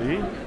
E?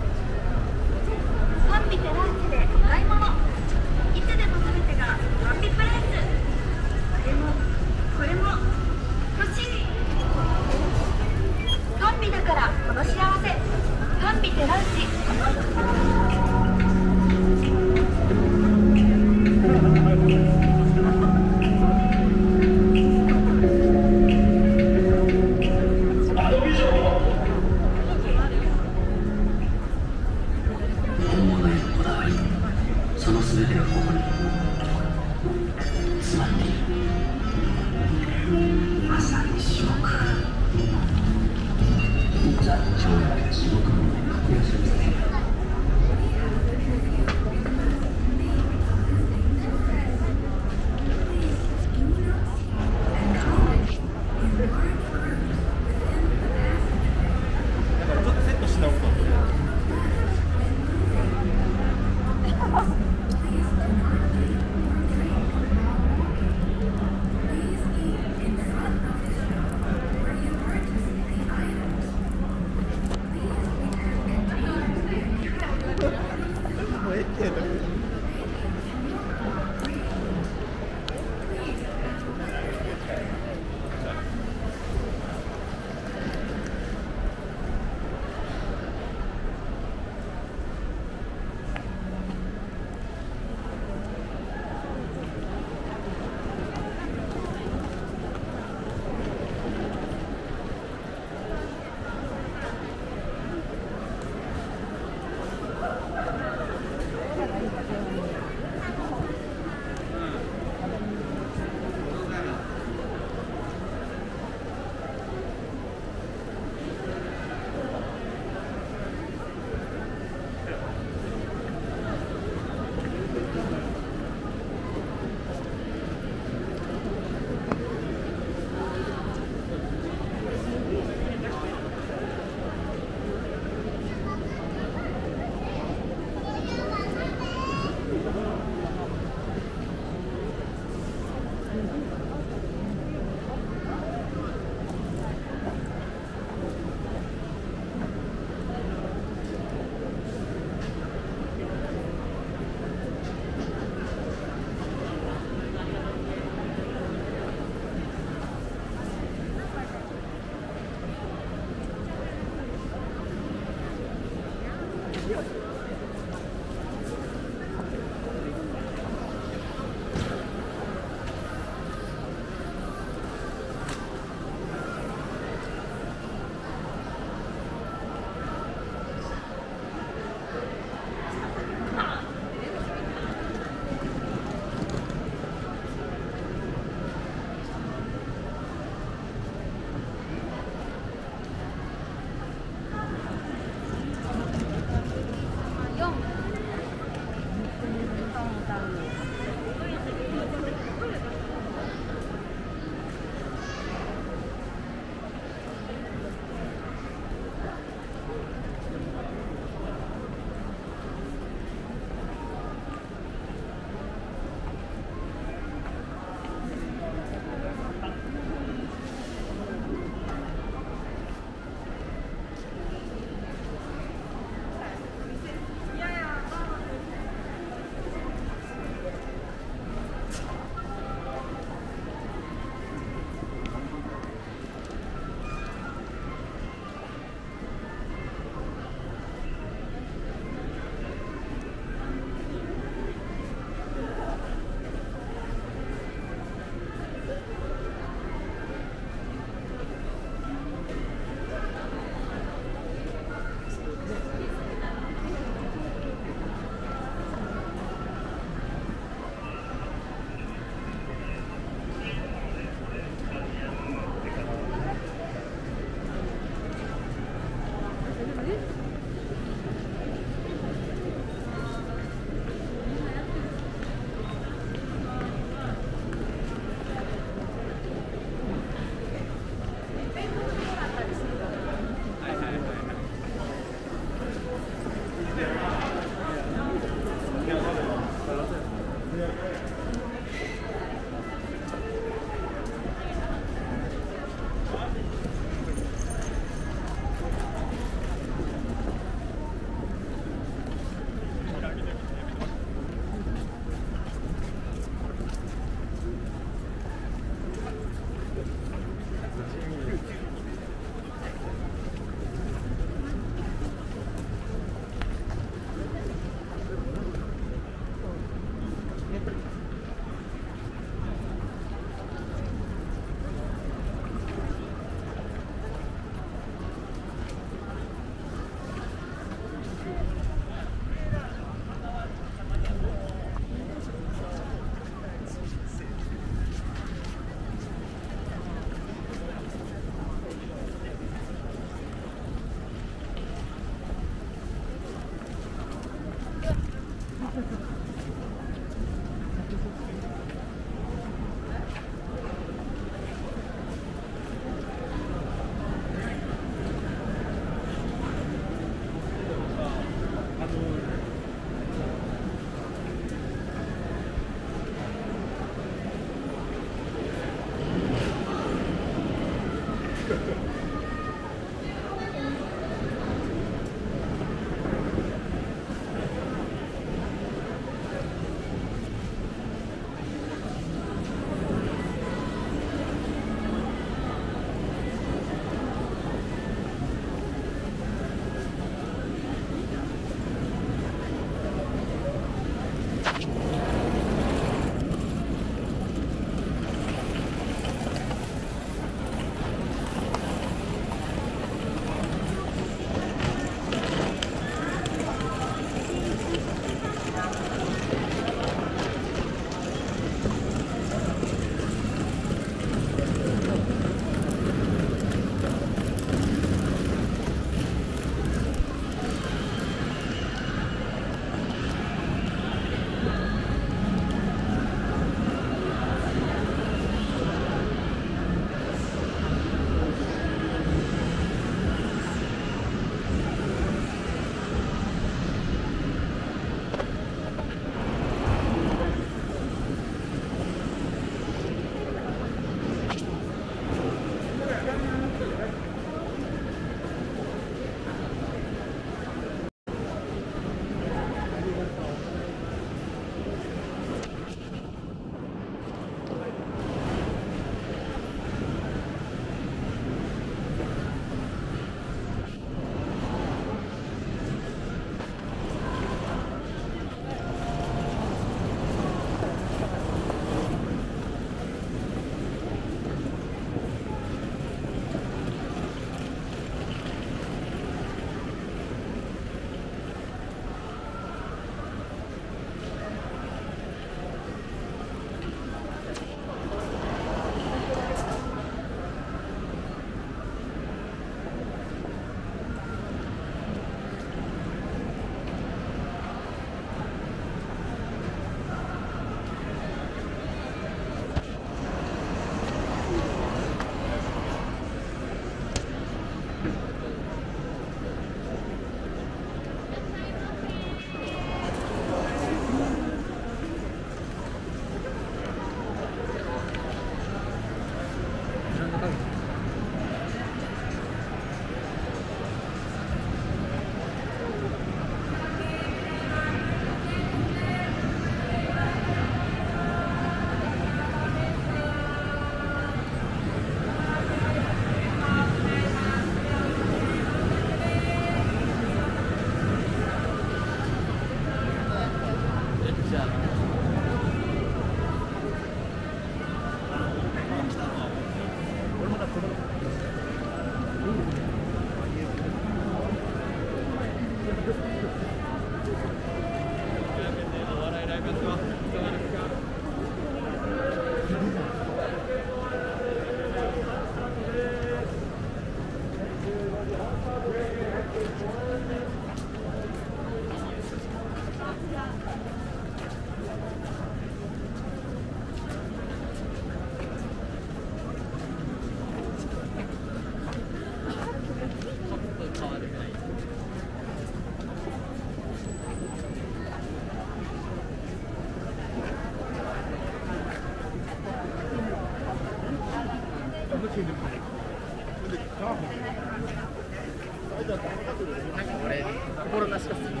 俺心なしかすぎる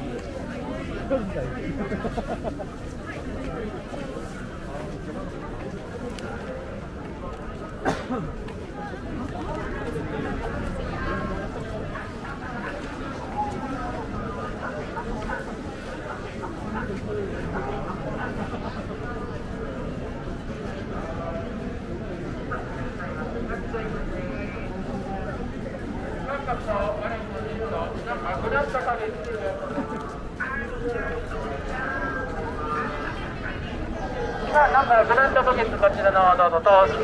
のどうぞと。チ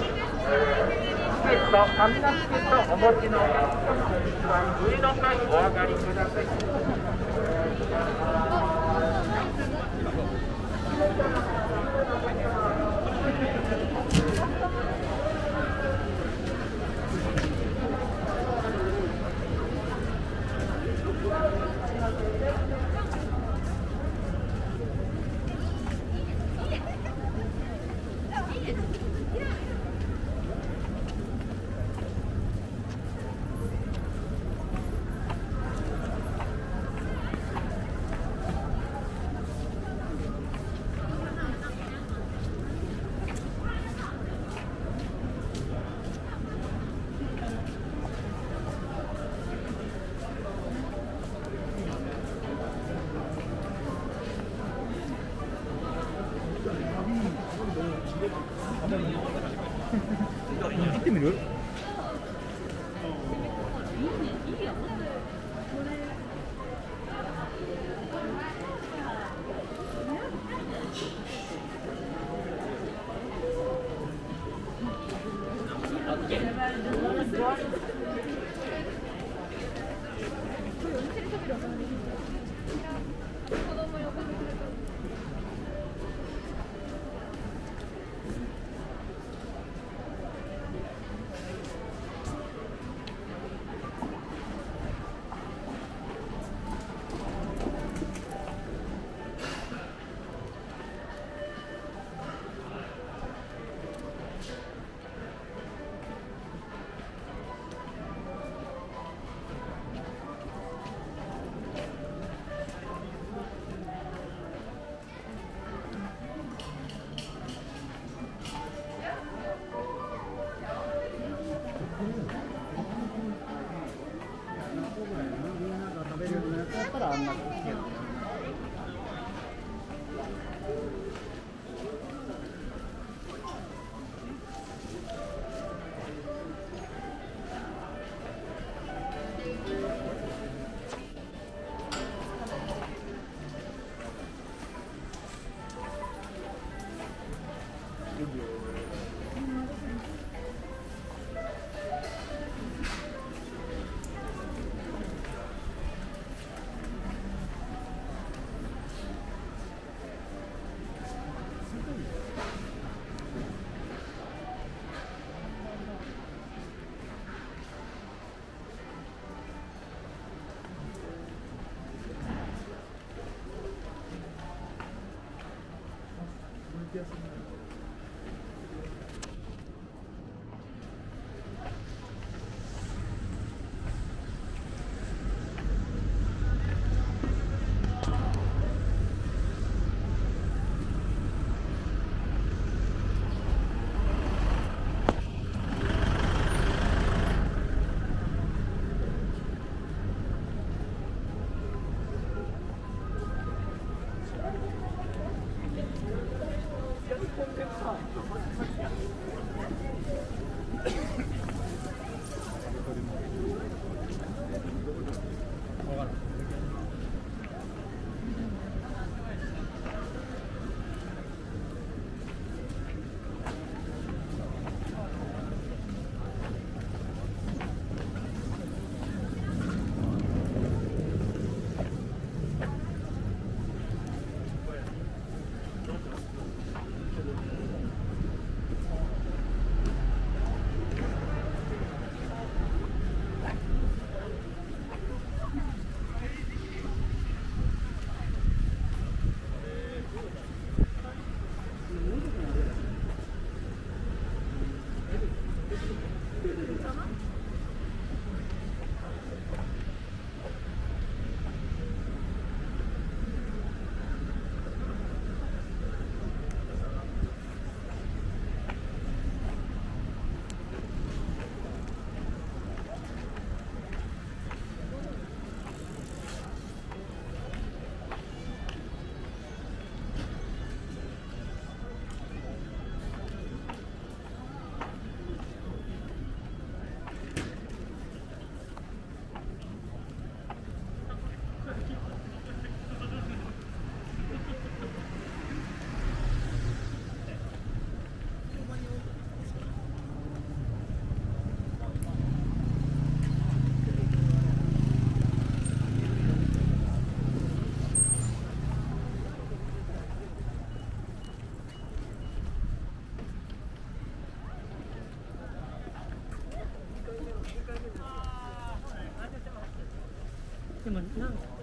ケット、紙のチケットお持ちの様、上の階お上がりください。で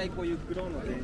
体こういう黒ので